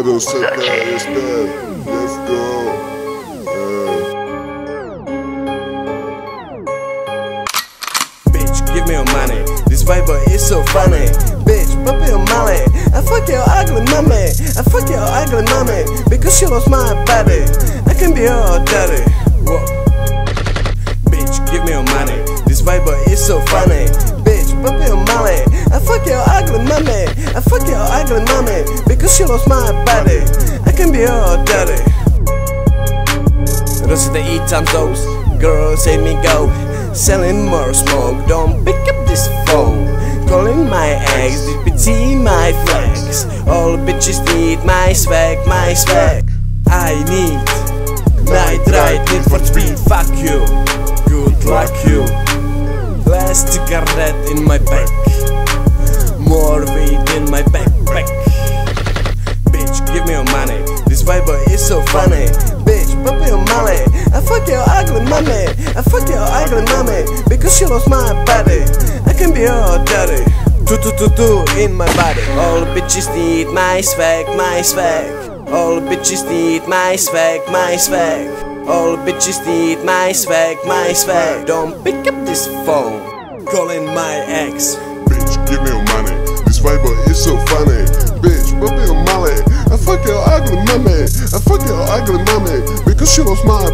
Set that is dead. Let's go. Bitch, give me your money. This vibe is so funny. Bitch, pop your money. I fuck your ugly mommy. I fuck your ugly mommy because she lost my body. I can be your daddy. Whoa. Bitch, give me your money. This vibe is so funny. Pop your money. I fuck your ugly mommy. I fuck your ugly mommy because she lost my body. I can be your daddy. Rest the eat times those girls say me go selling more smoke. Don't pick up this phone. Calling my ex, DPT my flex. All bitches need my swag, my swag. I need night ride, need for speed. Fuck you, in my back, more weed in my backpack. Bitch, give me your money. This vibe is so funny. Bitch, pop your money. I fuck your ugly mommy. I fuck your ugly mommy because she lost my body. I can be your daddy. Tu tu tu tu in my body. All bitches need my swag, my swag. All bitches need my swag, my swag. All bitches need my swag, my swag. Don't pick up this phone. Calling my ex. Bitch, give me your money. This vibe is so funny. Bitch, pop your molly. I fuck your ugly mommy. I fuck your ugly mommy because she lost my